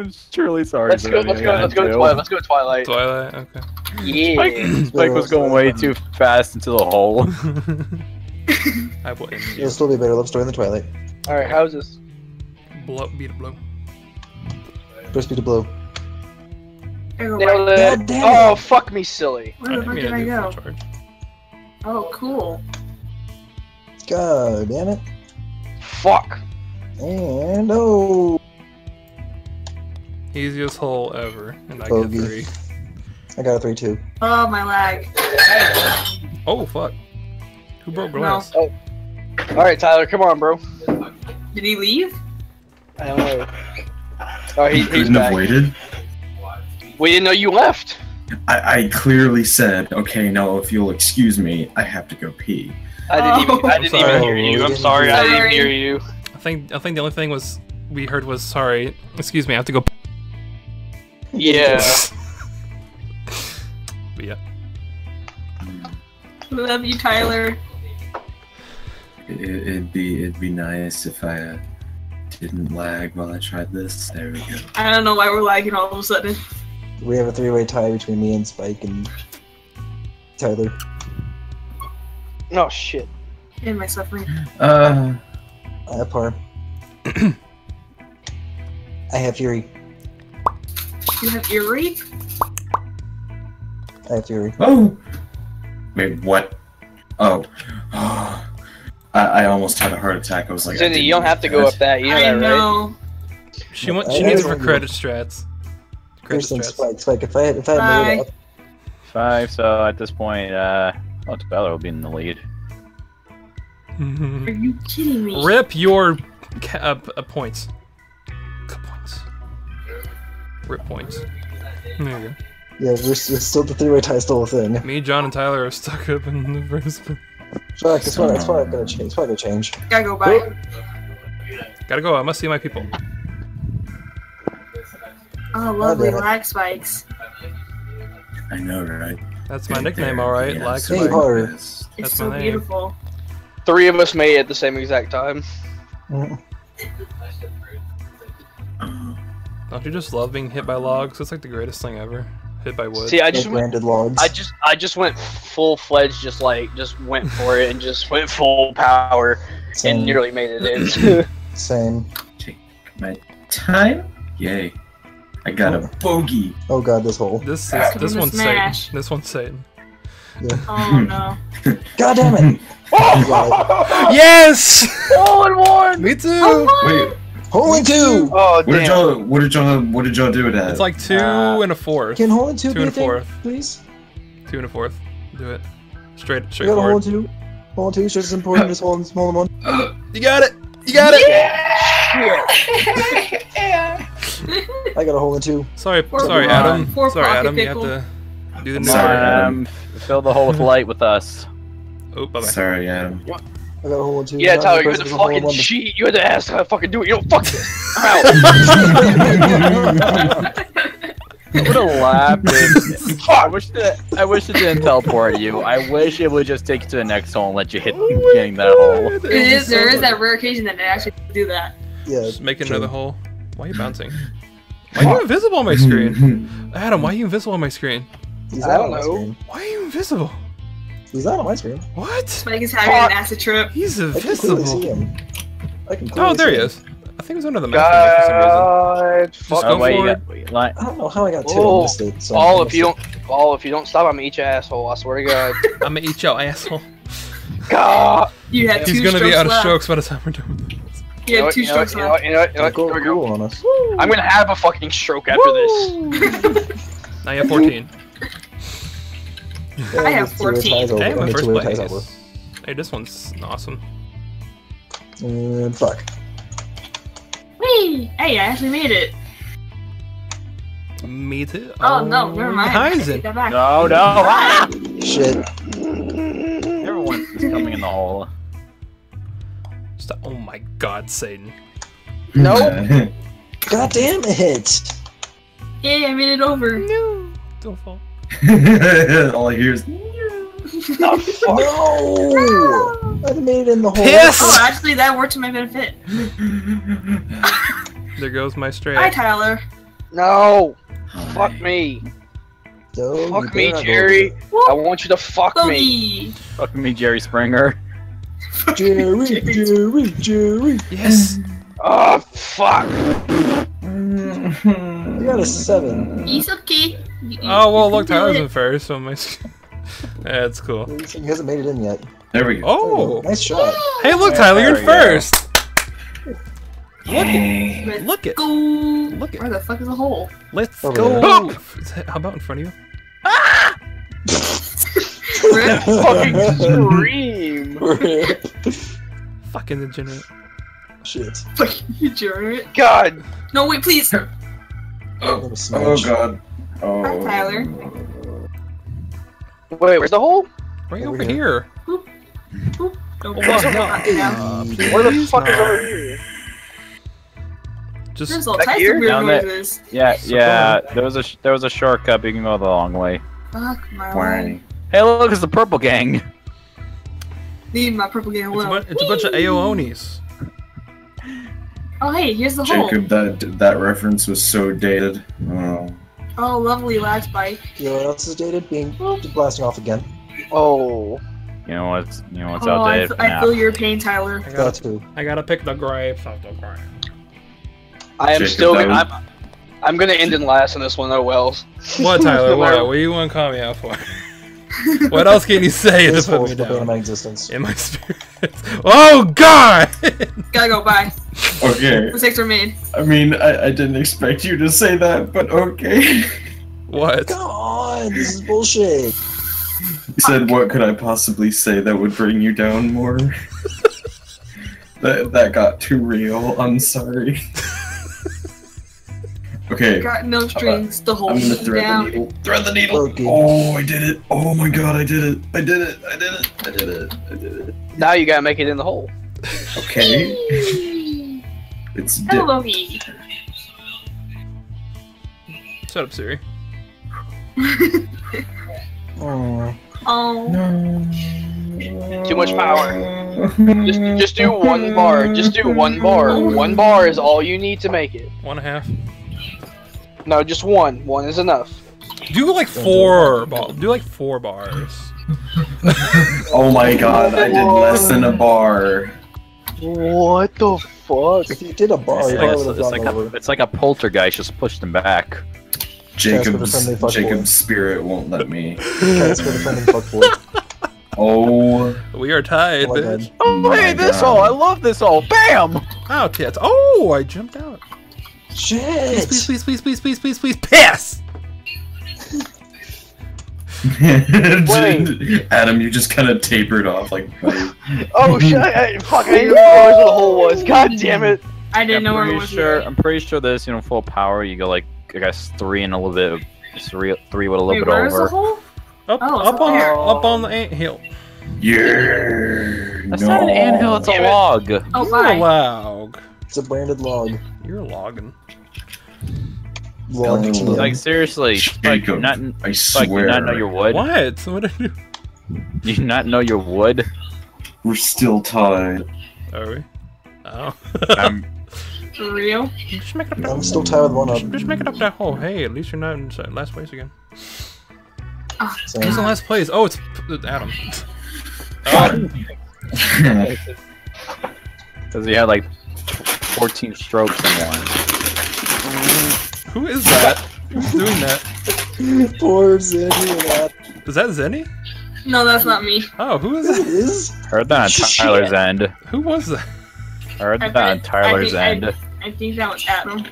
I'm truly sorry. Let's go. Let's go. Let's go to had Twilight. Let's go Twilight. Twilight. Okay. Yeah. Spike, Spike was going way too fast into the hole. I blame you. It'll still be a better love story than the Twilight. All right. How's this? Blow, beat a blow. First beat to blow. I Nailed it. Oh, fuck me, silly. Where the fuck did I go? Oh, cool. God damn it. Fuck. And oh, Easiest hole ever, and I Bogey. get three. I got a three two. Oh, my lag. Oh fuck! Who broke No. glass? Oh. All right, Tyler. Come on, bro. Did he leave? I don't know. Oh, he, he's couldn't have back. waited. We didn't know you left. I, I clearly said, okay, no, if you'll excuse me, I have to go pee. I didn't even. I Oh. didn't even oh. hear you. I'm sorry. I didn't hear you. I think I think the only thing was we heard was sorry. Excuse me, I have to go. Yeah. But yeah. Love you, Tyler. It, it'd be it'd be nice if I uh, didn't lag while I tried this. There we go. I don't know why we're lagging all of a sudden. We have a three way tie between me and Spike and Tyler. Oh shit. In my suffering. Uh, I have par. I have Fury. You have Erie? I have Fury. oh, wait, what? Oh, I, I almost had a heart attack. I was like, I Cindy, didn't you don't have to go up that. You know I that, right? know. She wants. I She needs it for credit strats. Credit First thing, strats. Spike. Spike. If I if I had made it up, Five. So at this point, uh, well, Tyler will be in the lead. Mm -hmm. Are you kidding me? Rip your ca- uh, uh, points. C- Points. Rip points. There you go. yeah, we're, we're still the three way tie, still a thing. Me, John, and Tyler are stuck up in the first. Fuck, it's probably, it's probably gonna change. It's probably gonna change. Gotta go by. Gotta go. I must see my people. Oh, lovely damn lag spikes. I know, right? That's my nickname, all right. Yes. Lag Hey, Spike. Har. It's That's so my name. beautiful. Three of us made it at the same exact time. Mm. Uh, Don't you just love being hit by logs? It's like the greatest thing ever. Hit by wood. See, I just went. logs. I just, I just went full fledged, just like, just went for it and just went full power Same. and nearly made it in. Same. take my time. Yay! I got a oh. bogey. Oh god, this hole. This is Come this one's smash. Satan. This one's Satan. Oh no. God damn it! You got Yes! All in one. Me too. Wait, it. Hole in two. Oh what did y'all? What did y'all? What did y'all do with that? It's like two Uh, and a fourth. Can hole in two, Two be a and a thing, fourth. please? Two and a fourth. Do it. Straight, We got a hole in straightforward. two. Hole in two is just as important as hole in small one. You got it. You got it. I got a hole in two. Sorry, Poor sorry, Pocket- Adam. poor sorry, Adam. Pickle. You have to do the new Sorry. Adam. Um, fill the hole with light with us. Oh, bye bye. Sorry, Adam. I got a hole in two. Yeah, Tyler, you had person to with a hole in fucking cheat. You had to ask how to fucking do it. You don't fuck this. I'm out. I would have laughed. I wish that I wish it didn't teleport you. I wish it would just take you to the next hole and let you hit oh getting that hole. It is. There is that rare occasion that it actually do that. Yeah. Just make true. another hole. Why are you bouncing? Why are you invisible on my screen? Adam, why are you invisible on my screen? I don't know. Why are you invisible? He's not on my screen. What? Spike is having Fuck. an acid trip. He's I can see invisible. him. I can Oh, there see he him. is. I think it was under the map for some reason. God. Just Fuck. go Oh, wait, you got, wait, I don't know how I got two. Oh, I missed it, so All if you missed don't, all if you don't stop, I'm gonna eat your asshole. I swear to God. I'm gonna eat your asshole. God. You had two He's gonna be out of left. strokes by the time we're done with this. You know had what, two you know what, strokes you know what, left. you know what, you know it. what, Go, here we go. cool on us. I'm gonna have a fucking stroke after this. Now you have 14. Yeah, I have just two-way 14. ties over. Hey, I my mean, first two-way ties over. place. Hey, this one's awesome. And fuck. Whee! Hey, I actually made it. Me too. Oh, no, never mind. I take Heisen. back. no, no. Ah! Shit. Everyone's just coming in the hole. Stop. Oh my god, Satan. Nope. God damn it! Yay, I made it over. No. Don't fall. All I hear is. Oh, fuck. No! Ah! I made it in the hole. Piss! Oh, actually, that worked to my benefit. There goes my stray. Hi, Tyler. No! Hi. Fuck me. So, you Fuck me, Jerry. Whoop, I want you to fuck me. Fuck me, Jerry Springer. Jerry, Jerry, Jerry. Yes. Oh, fuck. You got a seven. He's okay. You- you- Oh well, look, can do Tyler's in first, so my. yeah, it's cool. He hasn't made it in yet. There we go. Oh, Nice shot. hey, look, Tyler, you're in we go. first. Hey. Let's Look it. go. Look it. Where the fuck is the hole? Let's Over go. there. Is that- How about in front of you? Ah! Rip. Fucking scream. Fucking degenerate. Shit. Fucking degenerate. God. No, wait, please. Oh, Little oh god. Oh. Hi, Tyler. Wait, where's the hole? Right Over over here. here. Don't Oh, go no. Uh, Where the please fuck is over here? Just There's all Back types here? of weird Down there. noises. Yeah, So yeah. There was a sh- there was a shortcut, but you can go the long way. Fuck my life. Hey, look, it's the purple gang. Need my purple game it's a, alone. bu- it's a bunch of Aonis. Oh, hey, here's the hole. Jacob, that that reference was so dated. Oh. Oh, lovely lag spike. You know what else is dated? Being blasting off again. Oh. You know what's you know what's oh, I, outdated f- I feel your pain, Tyler. I Got gotta, to. I gotta pick the grapes off the ground. I am Jacob, still gonna. I'm, I'm gonna end in last in this one, oh wells. What, Tyler? What? What do you want to call me out for? what else can you say to put me is the bane of down? my existence. In my spirit. oh God! Gotta go, bye. Okay. Mistakes were made. I mean, I, I didn't expect you to say that, but okay. what? Come on, this is bullshit. He said, "What could I possibly say that would bring you down more?" that that got too real. I'm sorry. okay, Got no uh, strings to hold I'm gonna me thread the down. needle. Thread the needle. Okay. Oh, I did it! Oh my god, I did it! I did it! I did it! I did it! I did it! Now you gotta make it in the hole. Okay, it's di- Hello, Bogey. Shut up, Siri. Oh. Oh, Too much power. Just, just do one bar. Just do one bar. One bar is all you need to make it. One and a half. No, just one. One is enough. Do like four. Ball. Do like four bars. Oh my god, I did less than a bar. What the fuck? If you did a bar, It's like, a, it's, like a, it's like a poltergeist just pushed him back. Jacob's. Jacob's spirit won't let me. Transfer the friend and fuckboy. Oh, We are tied, Oh bitch. Oh, hey, this God. hole! I love this hole! Bam! Oh, tits. Oh, I jumped out. Please, Shit! please, please, please, please, please, please, please, piss! Adam, you just kind of tapered off like. Oh shit! I, I- fuck! I didn't realize what the hole was. God damn it! I didn't know I'm where it pretty was. sure. I'm pretty sure this, you know, full power. You go like I guess three and a little bit, three, three with a little Wait, bit where's the hole? Up, Oh, up up on, there. up on the ant hill. Yeah. That's no. not an anthill. It's a log. Oh, You're a log. It's a branded log. You're logging. Log Oh. Like seriously, like Jacob, not I like you not know your wood. What? What did I do? Do you not know your wood? We're still tied. Are we? Oh. I'm For real? just make it up I'm that still tied with one up. Just make it up that hole. Hey, at least you're not in se- last place again. Oh, so, Who's in last place? Oh, it's it's Adam. Oh. because he had like 14 strokes in one. Who is that? Who's doing that? Poor Zeni Is that Zeni? No, that's not me. Oh, who is It that? is? Heard that on Shit. Tyler's end. Who was that? Heard that on Tyler's I end. I, I think that was Adam.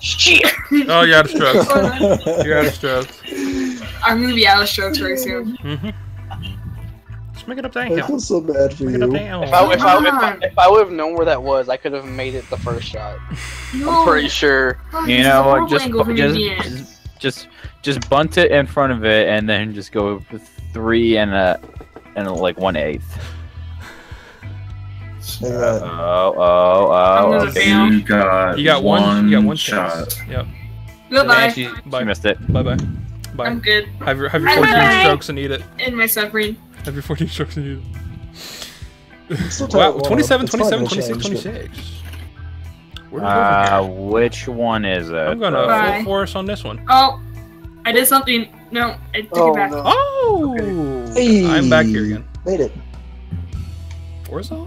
Shit! Oh, you're out of strokes. Oh, You're out of strokes. I'm gonna be out of strokes very soon. Mm-hmm. Just make it up that I feel so bad for Make you. If I, if, I, if, I, if I would have known where that was, I could have made it the first shot. No. I'm pretty sure. Fuck, You this is a know what? Just, angle for me to just, just, just, just bunt it in front of it, and then just go with three and a, and like one eighth. Look. Uh, oh, oh, oh. gonna Okay. you got You got one. You got one shot. chance. Yep. Goodbye. And she, Bye. she missed it. Bye bye. Bye. I'm good. Have your have your Bye 14 bye. strokes and eat it. In my suffering. Have your 14 strokes you eat still Wow, with one 27, 27, 26, 26. Where do we go from Uh, which one is it? I'm gonna Bye. full force on this one. Oh, I did something. No, I took Oh, it back. no. Oh! Hey. I'm back here again. Made it. Forza?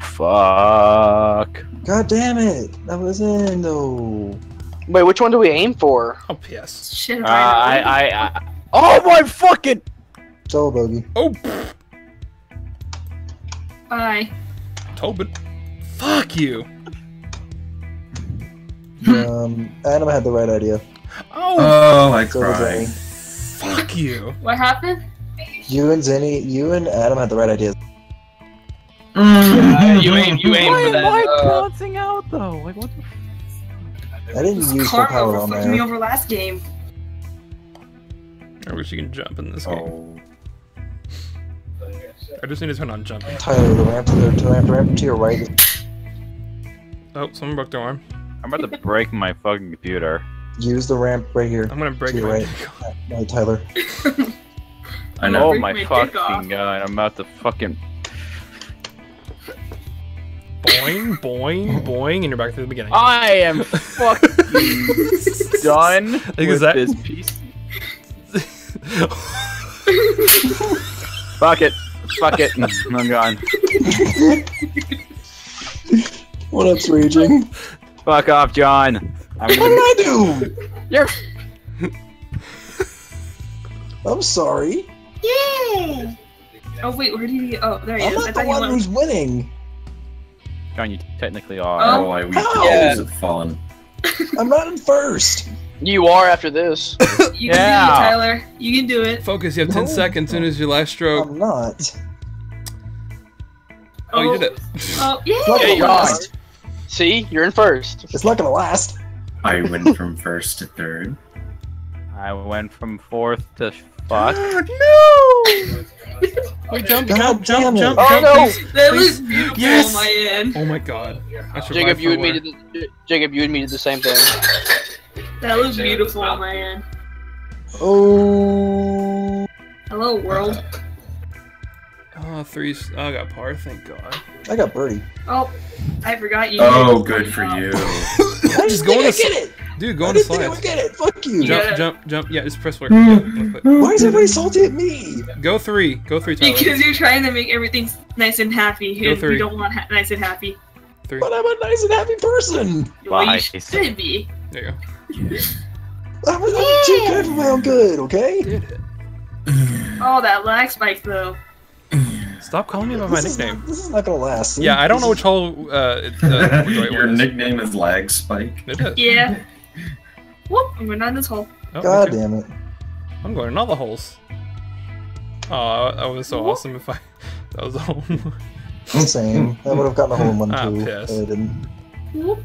Fuck. God damn it! That was in though. Wait, which one do we aim for? Oh, PS. Shit, Uh, I. I, I, I. Oh my fucking. Solo bogey. Oh, pfft, Bye. Tobin. Fuck you. Um, Adam had the right idea. Oh, Oh, I So did cried. Zeni. fuck you. What happened? You and Zeni, you and Adam had the right idea. Uh, you aim, you aim Why for am that. I Uh, bouncing out though? Like what the? I didn't use full Karma power for on fucking me over last game. I wish you can jump in this game. I just need to turn on jumping. Tyler, the ramp to the, to the ramp, ramp to your right. Oh, someone broke their arm. I'm about to break my fucking computer. Use the ramp right here. I'm gonna break To your my right. No, Tyler. I know. Oh my my fucking god! I'm about to fucking. Boing, boing, boing, and you're back to the beginning. I am fucking done Like, is with that- this piece. Fuck it. Fuck it. Mm, I'm gone. What up's raging? Fuck off, John. I'm What did gonna. I do? You're. I'm sorry. Yeah. Oh wait, where did he? Oh, there he I'm is. I not the thought he one went. who's winning. John, you technically oh. are. Oh, I we How? Yeah. have fallen. I'm not in first. You are after this. You can Yeah. do it, Tyler. You can do it. Focus, you have 10 No. seconds soon as your last stroke. I'm not. Oh, oh you did it. Oh, yeah. It's not Yeah, gonna you are. last. See, you're in first. It's not gonna last. I went from first to third. I went from fourth to fuck. no! Wait, jump, God jump, jump, damn jump, Oh jump, no! please. That Please. looks beautiful Yes. on my end. Oh my god. Jacob, you for and me did the, Jacob, you and me did the same thing. That looks beautiful on my. Oh. Hello, world. Oh, threes. Oh, I got par, thank god. I got birdie. Oh, I forgot you. Oh, good for you. I Just didn't go on think the I get it. Dude, go I on the didn't think I would get it. Fuck you. Jump, Yeah. jump, jump. Yeah, just press work. Yeah. Why is everybody salty at me? Go three. Go three, Tyler. Because you're trying to make everything nice and happy. Go three. we don't want ha- nice and happy. Three. But I'm a nice and happy person. Well, Bye. you should be. There you I'm, I'm too good for my own good, okay? Oh, that lag spike though. Stop calling me by my This is, nickname. not, this is not gonna last. Yeah, I don't know which hole uh, uh, Your one nickname is Lag Spike. It is. Yeah. Whoop, I'm going down this hole. Oh, God damn it. I'm going in all the holes. Oh, that was so awesome if I. That was a hole. Same. I would have gotten a hole in one Ah, too. piss. but I didn't. Whoop.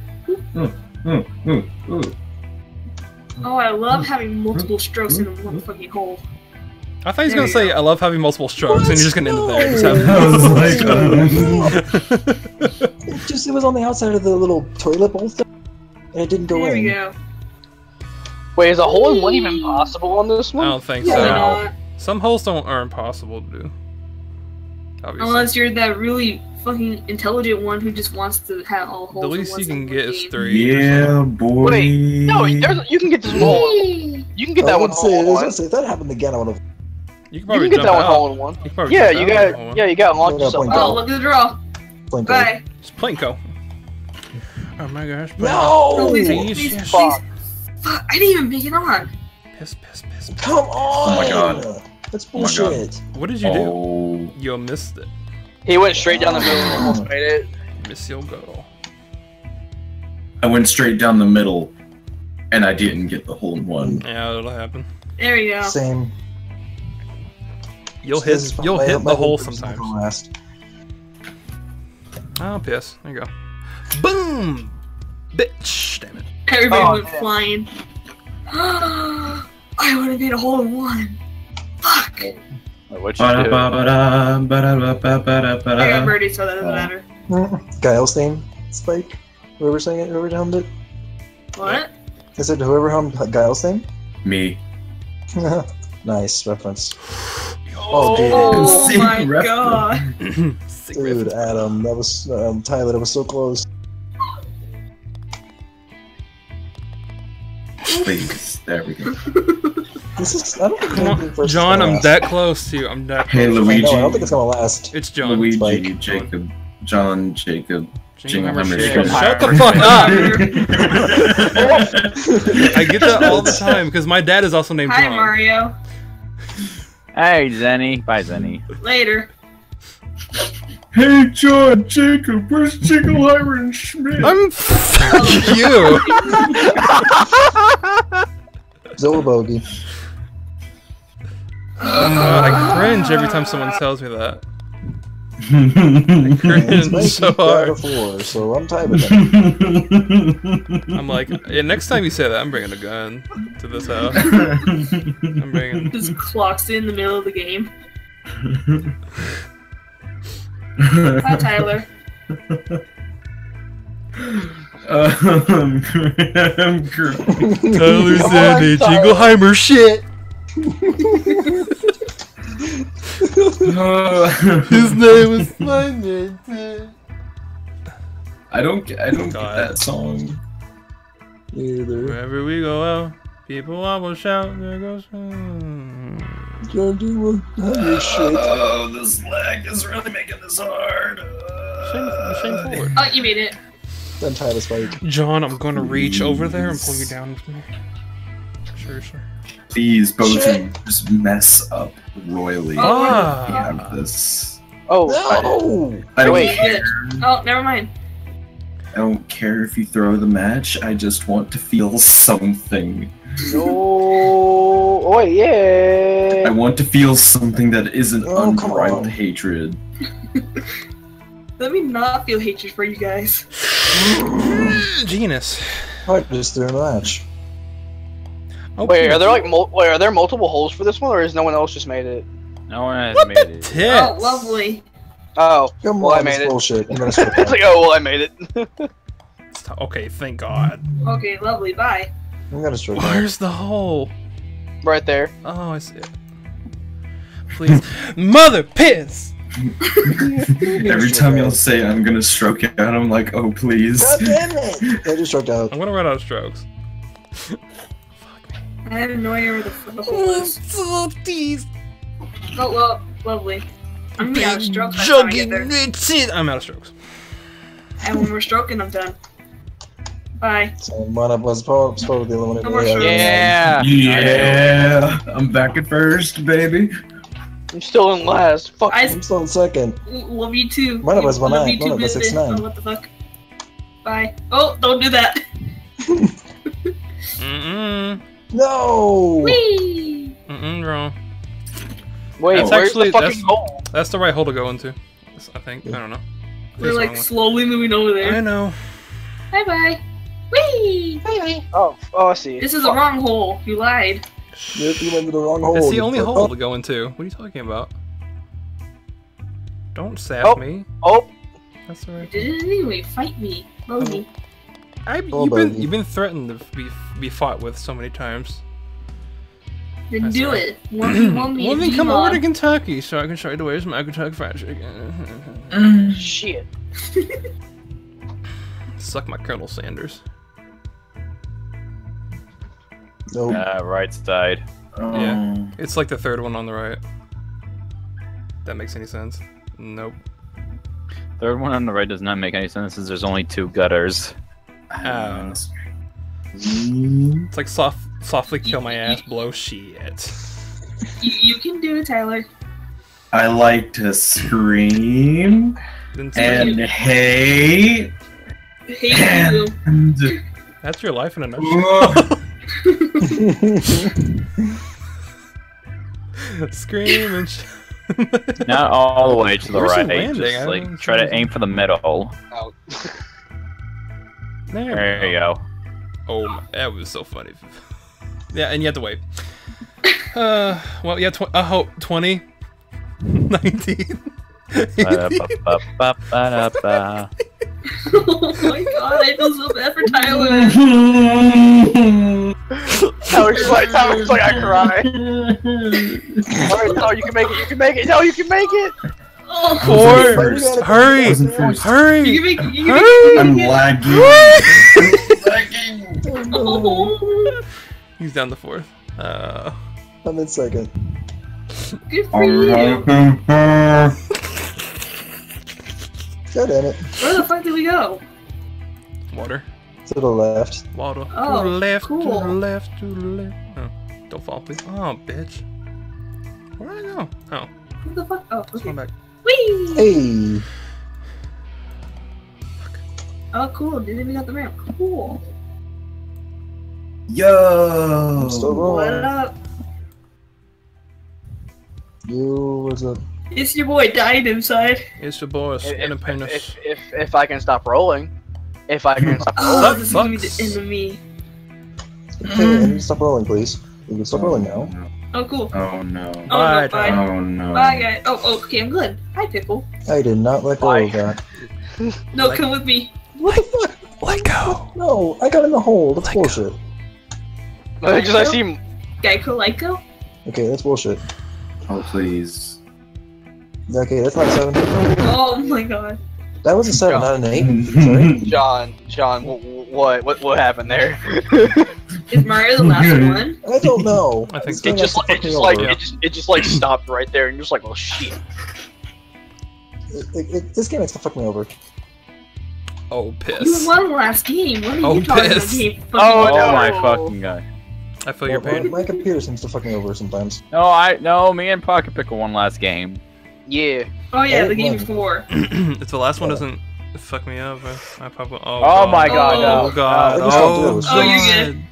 Ooh, ooh, ooh. Oh, I love having multiple strokes in one fucking hole. I thought he was There gonna say, go. "I love having multiple strokes," and you're just gonna end it there. Just have- I was like, um, It just it was on the outside of the little toilet bowl thing, and it didn't go There in. we go. Wait, is a hole in one even possible on this one? I don't think Yeah. So. not? Some holes don't are impossible to do. Obviously. Unless you're that really fucking intelligent one who just wants to have all holes. the in least you can single get is three. yeah, boy. Wait, No, you can get this one hole. You can get that was one gonna say, hole in one. gonna say, if that happened again, I would have. You can You can get that one out. hole in one. You Yeah, you got. one. Yeah, you got to launch yourself point Oh, look at the draw. Blank Bye. It's Plinko. Oh my gosh. Plinko. No! please, Please, please, please. Fuck, I didn't even make it on. Piss, piss, piss. Come on! Oh my God. That's Oh bullshit. What did you do? Oh, You missed it. He went straight down the middle and almost made it. Miss your goal. I went straight down the middle, and I didn't get the hole in one. Yeah, that'll happen. There you go. Same. You'll This hit. You'll my- hit my the hole hope is not sometimes. gonna last. Oh, piss. There you go. Boom! Bitch! Damn it. Everybody Oh, went man. flying. I would have made a hole in one. What you do? I'm birdie, so that doesn't uh, matter. Guile's name, Spike. Whoever sang it, whoever hummed it. What? Is it whoever hummed Guile's name? Me. nice reference. Oh, dude. Oh my god. Dude. Adam, that was um, Tyler. That was so close. Please, there we go. This is. I don't think Come on, first John, I'm last. that close to you. I'm that Hey, close. I Luigi. know, I don't think it's gonna last. It's John. Luigi, Spike. Jacob, John, Jacob. Jingleheimer Jingleheimer Shit. Shit. Shut the fuck up! I get that all the time because my dad is also named Hi, John. Mario. Hey, Zeni. Bye, Zeni. Later. Hey, John, Jacob, where's Jingleheimer and Schmidt? I'm fuck you. Zilla Bogey. God, I cringe every time someone tells me that. And Cringe so hard. four, so I'm tied with. I'm like, yeah, next time you say that, I'm bringing a gun to this house. I'm bringing. Just clocks in the middle of the game. Hi, Tyler. um, I'm cr- Tyler Come Sandy. Jingleheimer shit. His name is my name. I don't get, I don't get that song. Either. Wherever we go out, people always shout, there goes. John, do you want your shit? Oh, this lag is really making this hard. Shame, shame forward. Uh, oh, you made it. Then tie the spike. John, I'm gonna reach over there and pull you down with me. Sure, sure. Please, both Shit. just mess up royally. Oh, We Ah. have this. Oh, No! I don't Wait. care. Oh, never mind. I don't care if you throw the match. I just want to feel something. no. Oh, wait, yeah. I want to feel something that isn't Oh, come unbridled on. hatred. Let me not feel hatred for you guys. Genus. I just threw in a match. Oh, Wait, are there like mul- wait, are there multiple holes for this one, or is no one else just made it? No one has What made the it. tits? Oh, lovely. Oh, Come Well, I on, this made it. bullshit. I'm gonna it's like oh well, I made it. Okay, thank God. Okay, lovely. Bye. I'm gonna strip out. Where's the hole? right there. Oh, I see it. Please, mother piss. Every time you'll say I'm gonna stroke it out, I'm like, oh please. God damn it! I just struck out. I'm gonna run out of strokes. I have no idea where the fuck the hole is. Oh, well, lovely. I'm gonna out of strokes by the time I get there. I'm out of strokes. And when we're stroking, I'm done. Bye. So one of us supposed supposed to eliminated. No. Yeah. Yeah, I'm back at first, baby. I'm still in last. Fuck. I you. I'm still in second. love you too. One of us won Love nine, you one of us six nine. Oh, what the fuck? Bye. Oh, don't do that. Mm-mm. No! Whee! Mm-mm, wrong. Wait, That's where's actually- the fucking that's- hole? That's the right hole to go into. I think. I don't know. I think We're it's like wrong slowly moving over there. I know. Bye bye. Whee! Bye bye. Oh, oh, I see. This is the Fuck. wrong hole. You lied. Yep, you went to the wrong hole. It's the only fuck. hole Oh, to go into. What are you talking about? Don't sap Oh. me. Oh, That's the You right. did it anyway. Fight me. Bogey. I, Oh, you've been you've been threatened to be be fought with so many times. Then That's do right. it. One v one. Well, then come over to Kentucky so I can show you the ways of my Kentucky Fried Chicken. shit. Suck my Colonel Sanders. Nope. Uh, right side. Yeah. It's like the third one on the right. That makes any sense? Nope. Third one on the right does not make any sense since there's only two gutters. Uh, It's like soft, softly kill my ass, blow shit. You, you can do it, Tyler. I like to scream and hate Hate you. and. That's your life in a nutshell. Scream and sh- Not all the way to the Where's right. Just like know. try to aim for the middle. Out. There, There we you go. go. Oh, my- that was so funny. yeah, and you have to wait. Uh, well, yeah, tw- I hope 20, 19. Oh my god, I feel so bad for Tyler. Tyler's like, Tyler's like, I cry. Alright, Tyler, you can make it. You can make it. No, you can make it. Oh, Four. First. Hurry! First. Hurry! you can make it. You Hurry! I'm it. lagging. lagging. Oh. He's down the fourth. Uh, I'm in second. Good for you. Alright. God damn it. Where the fuck did we go? water. To the left. Water. Oh, to the left, to the left, to the left. Oh, don't fall, please. Oh, bitch. Where'd I go? Oh, What the fuck? Oh, let's okay. back. Whee! Hey! Oh, cool. Didn't even got the ramp. Cool. Yo! I'm still What rolling. up? Yo, what's up? It's your boy died inside. It's your boy, If, skin and if, penis. if, if, if I can stop rolling. If I can stop Oh, rolling. this is gonna be the end of me. Okay, and stop rolling, please. You can stop rolling now. No. Oh, cool. Oh no. Oh, Bye, no, bye. Oh no. Bye, guys. Oh, oh, okay, I'm good. Hi, Pickle. I did not let go Bye. of that. No, Like- come with me. What the fuck? Let go. No, I got in the hole. That's Let go. bullshit. Because I see Geico Lyco? Okay, that's bullshit. Oh please. Okay, that's not a seven. Oh my god. That was a seven, Yeah. not an eight. Sorry. John. John, wh- wh- what what what happened there? Is Mario the last one? I don't know. I think so. It just like it just like over. it just it just like stopped right there, and you're just like, oh shit. It- it- it- this game has to fuck me over. Oh, You piss. won the last game. What are Oh, you talking piss. about? Game Oh, Oh, no. my fucking god. I feel your My- pain. My computer seems to fuck me over sometimes. No, I no. Me and Pocket Pickle won last game. Yeah. Oh yeah, the Oh, game one. before. if the last one doesn't fuck me up, I, I probably. Oh, Oh, my god. Oh. Oh god. I just don't do Oh, it. Oh, you're good.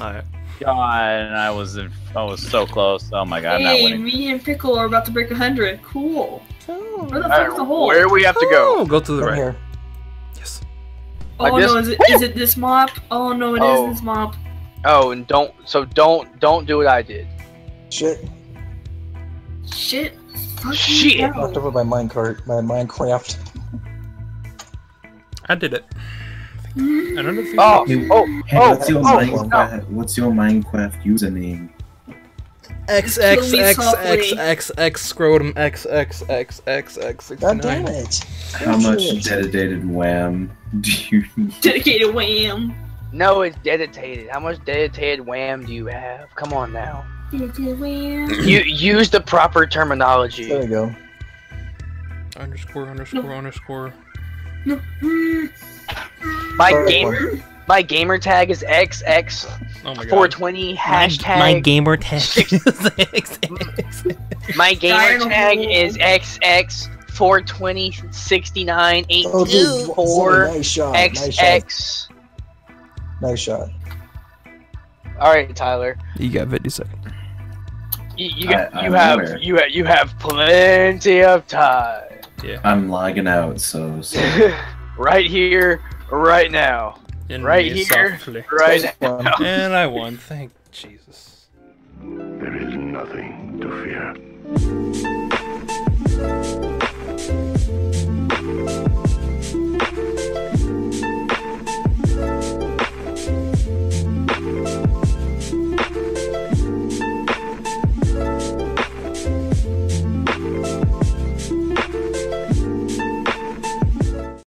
Alright. God, I was in, I was so close. Oh my god, I'm not hey, me and Pickle are about to break 100. Cool. Where the All fuck's the hole? where do we have to go? Oh, go to the Right right. here. Yes. oh like no, is it is it this mop? Oh no, it is Oh. this mop. Oh, and don't so don't don't do what I did. Shit. Shit. Fucking Shit. hell. Knocked over by minecart. My Minecraft. I did it. Mm. Another thing. Oh, Hey, oh, hey, oh, what's your oh, Minecraft? What's your Minecraft username? X X X. X X X scrotum X X X X X God damn it. How much dedicated wham do you need? Dedicated wham. No, it's dedicated. How much dedicated wham do you have? Come on now. Dedicated wham. You use the proper terminology. There we go. Underscore underscore underscore. No. Mm. My Sorry, gamer my gamer tag is XX Oh my god. 420 hashtag. gamer tag six- My gamer Dino tag hole. is XX 420 69 Oh, dude. 84 Nice shot. Nice shot. XX. Nice shot. All right, Tyler. You got 50 seconds. You, you got I- you have aware. you have you have plenty of time. I'm lagging out, so, so right here, right now, In Right here. softly. right now. And I won. Thank Jesus. There is nothing to fear.